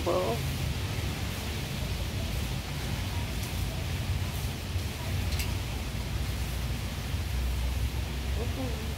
possible. Mm -hmm.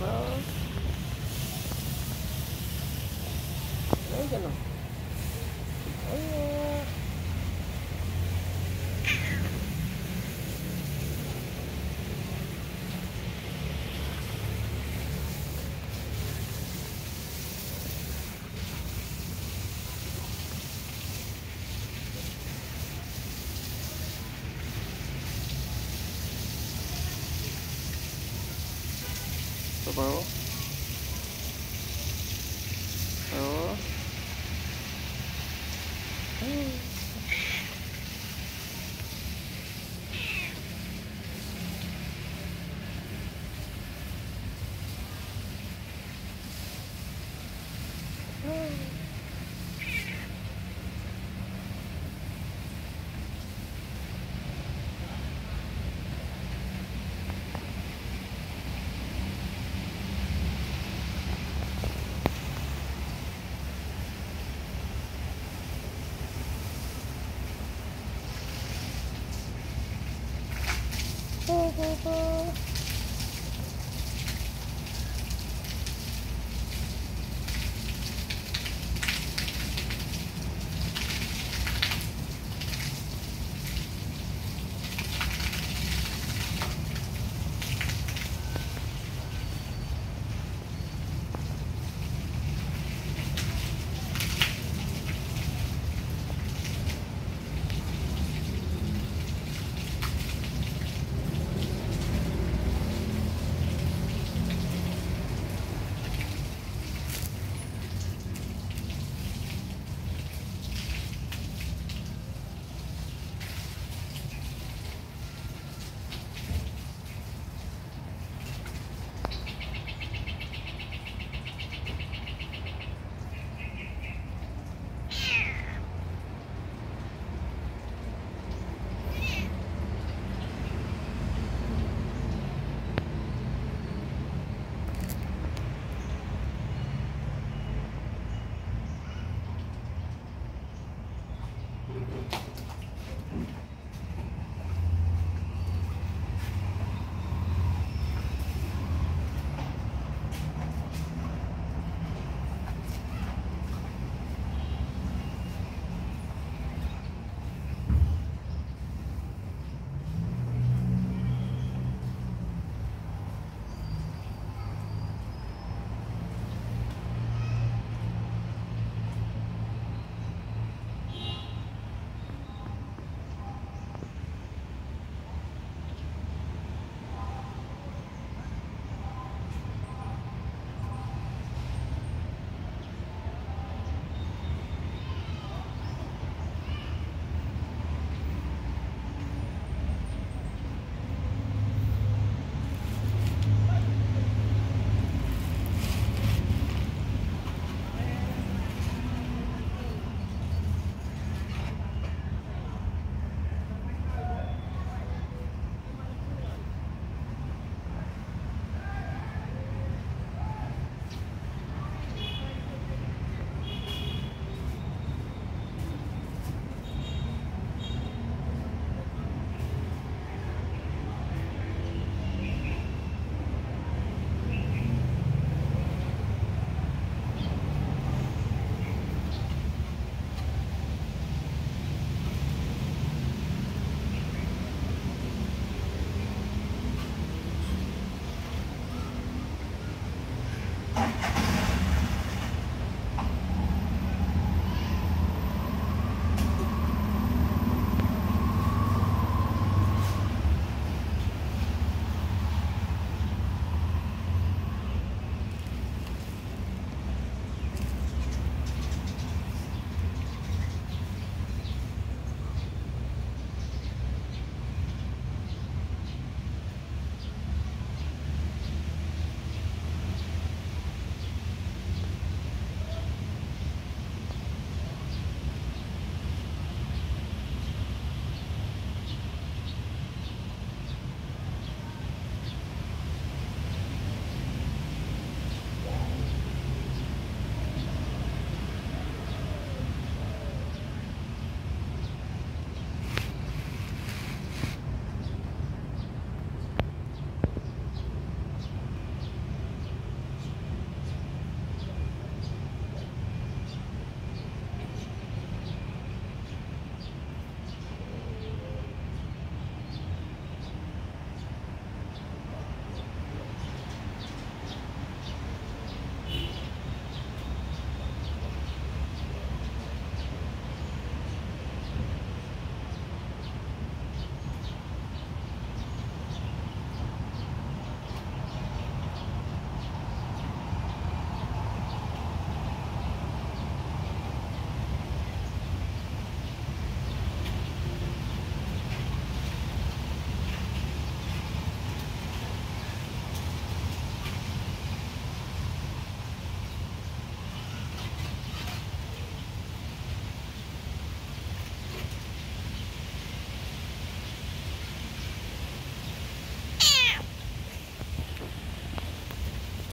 bơ lấy cho nó. Lấy bro. Bro. Bro, bro.